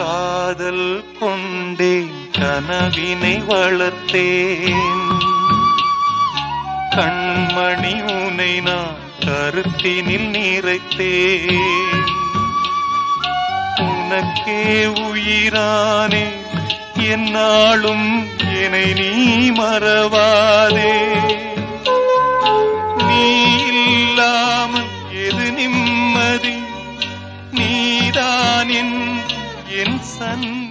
காதல் கொண்டேன் கனவினை வளர்த்தேன். கண்மணி உனை நான் கருத்தினில் நிறைத்தேன். உனக்கே உயிரானே என்னாலும் என்னை நீ மறவாதே. நீ இல்லாமல் எது நிம்மதி? நீதான் என் என் சன்னி